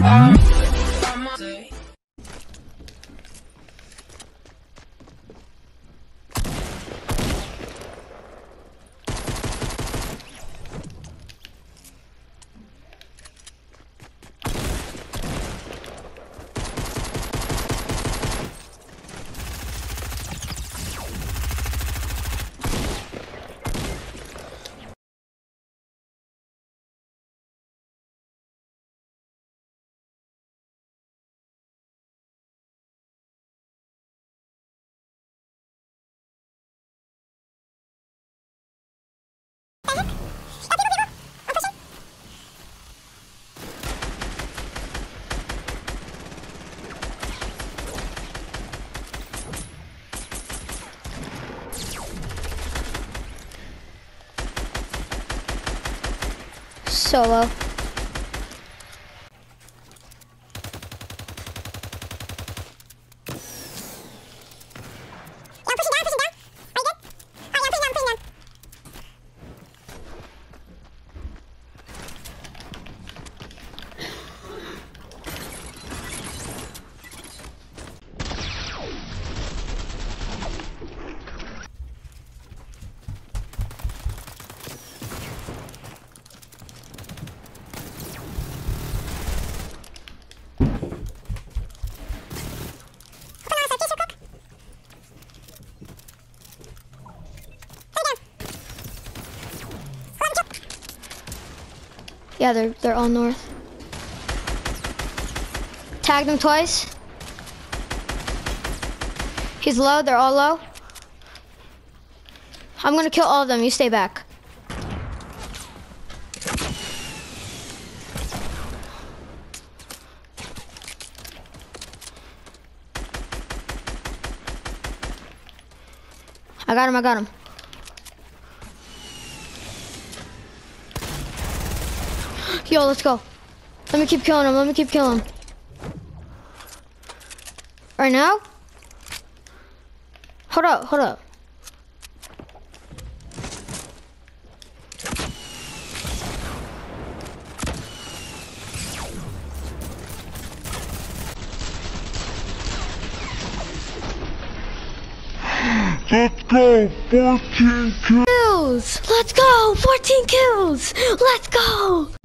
Bye. solo. Yeah, they're they're all north. Tagged him twice. He's low, they're all low. I'm gonna kill all of them, you stay back. I got him, I got him. Yo, let's go. Let me keep killing him, let me keep killing him. Right now? Hold up, hold up. Let's go! 14 kills! Kills! Let's go! 14 kills! Let's go!